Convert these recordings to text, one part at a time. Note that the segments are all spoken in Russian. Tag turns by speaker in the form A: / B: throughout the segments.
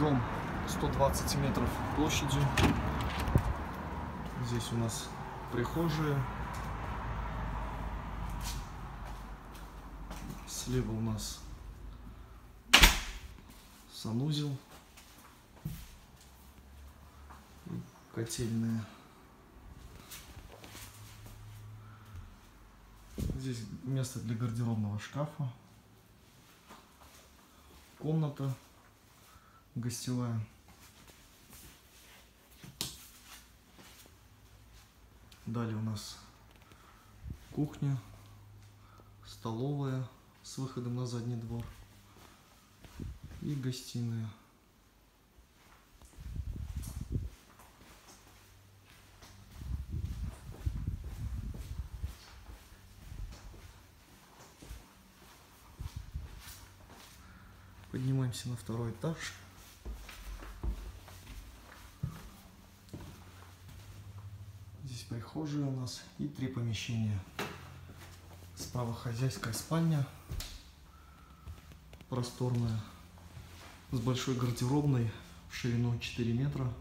A: Дом 120 метров площадью. Здесь у нас прихожая. Слева у нас санузел. Котельная. Здесь место для гардеробного шкафа. Комната гостевая. Далее у нас кухня, столовая с выходом на задний двор и гостиная. Поднимаемся на второй этаж. Здесь прихожая у нас и три помещения. Справа хозяйская спальня, просторная, с большой гардеробной в ширину 4 метра,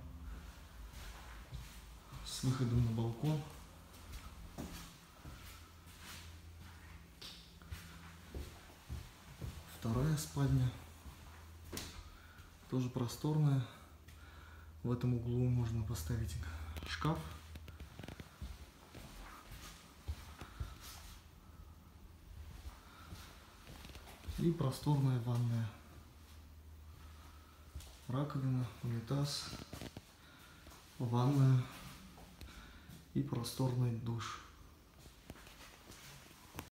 A: с выходом на балкон. Вторая спальня, тоже просторная. В этом углу можно поставить шкаф. И просторная ванная. Раковина, унитаз, ванная и просторный душ.